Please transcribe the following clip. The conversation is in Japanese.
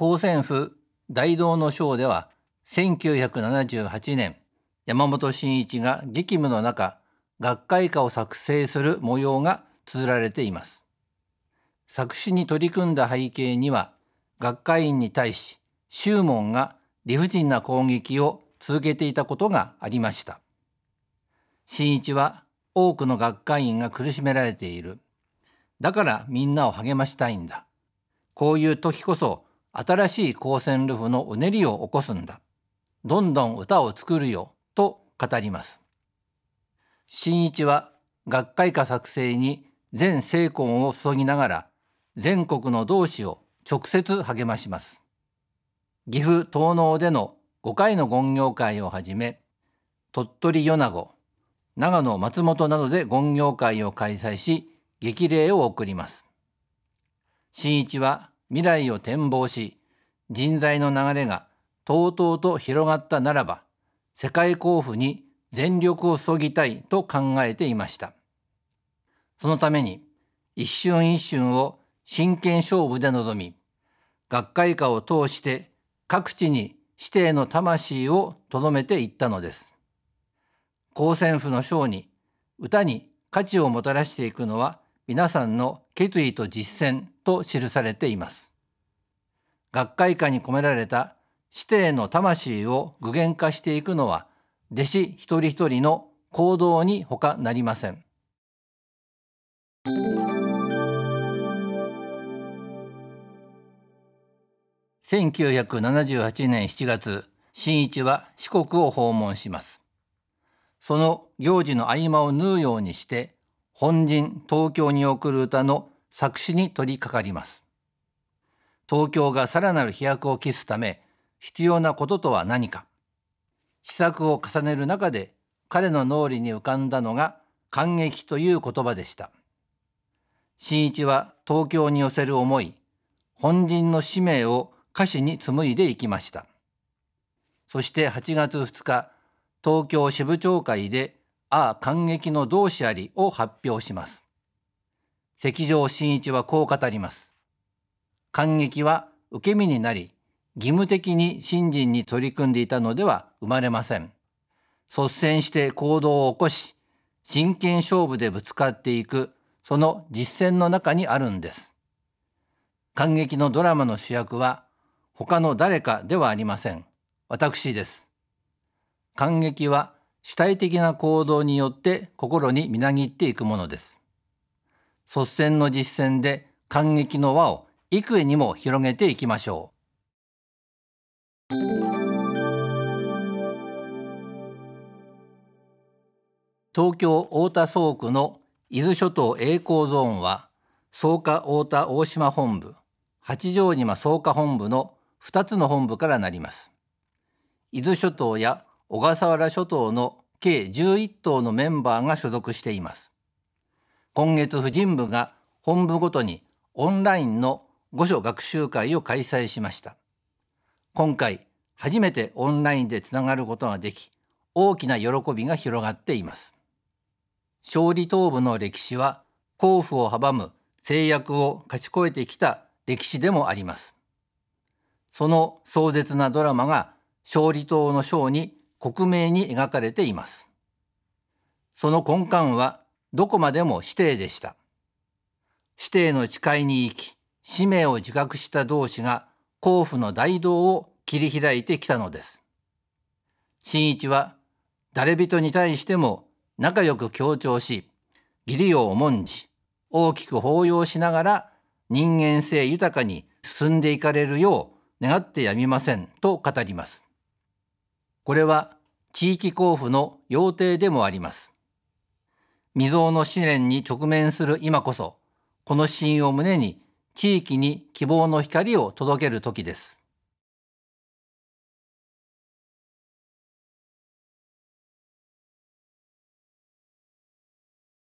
高専府大道の章では1978年山本真一が激務の中学会歌を作成する模様が綴られています。作詞に取り組んだ背景には学会員に対し宗門が理不尽な攻撃を続けていたことがありました。真一は多くの学会員が苦しめられている。だからみんなを励ましたいんだ。こういう時こそ新しい光線ルフのうねりを起こすんだ。どんどん歌を作るよ。と語ります。新一は学会歌作成に全精魂を注ぎながら全国の同志を直接励まします。岐阜東濃での5回の権業会をはじめ鳥取米子長野松本などで権業会を開催し激励を送ります。新一は未来を展望し人材の流れがとうとうと広がったならば世界交付に全力を注ぎたいと考えていました。そのために一瞬一瞬を真剣勝負で臨み学会歌を通して各地に指定の魂をとどめていったのです。高専府の章に歌に価値をもたらしていくのは皆さんの決意と実践と記されています学会歌に込められた指定の魂を具現化していくのは弟子一人一人の行動に他なりません。1978年7月新一は四国を訪問しますその行事の合間を縫うようにして本陣東京に送る歌の作詞に取り掛かります。東京がさらなる飛躍を期すため必要なこととは何か。試作を重ねる中で彼の脳裏に浮かんだのが感激という言葉でした。新一は東京に寄せる思い本陣の使命を歌詞に紡いでいきました。そして8月2日東京支部長会で「ああ感激の同志あり」を発表します関条真一はこう語ります感激は受け身になり義務的に信心に取り組んでいたのでは生まれません。率先して行動を起こし、真剣勝負でぶつかっていく、その実践の中にあるんです。感激のドラマの主役は、他の誰かではありません。私です。感激は主体的な行動によって心にみなぎっていくものです。率先の実践で感激の輪を幾重にも広げていきましょう。東京太田倉区の伊豆諸島栄光ゾーンは草加太田大島本部八丈島草加本部の2つの本部からなります伊豆諸島や小笠原諸島の計11島のメンバーが所属しています。今月婦人部が本部ごとにオンラインの御所学習会を開催しました。今回初めてオンラインでつながることができ大きな喜びが広がっています。勝利東部の歴史は甲府を阻む制約を勝ち越えてきた歴史でもあります。その壮絶なドラマが勝利島の章に克明に描かれていますその根幹はどこまでも指定でした指定の誓いに生き使命を自覚した同志が甲府の大道を切り開いてきたのです。新一は誰人に対しても仲良く強調し、義理を重んじ、大きく抱擁しながら人間性豊かに進んでいかれるよう願ってやみませんと語ります。これは地域交付の要諦でもあります。未曾有の試練に直面する今こそ、このシーンを胸に地域に希望の光を届ける時です。